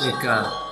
那个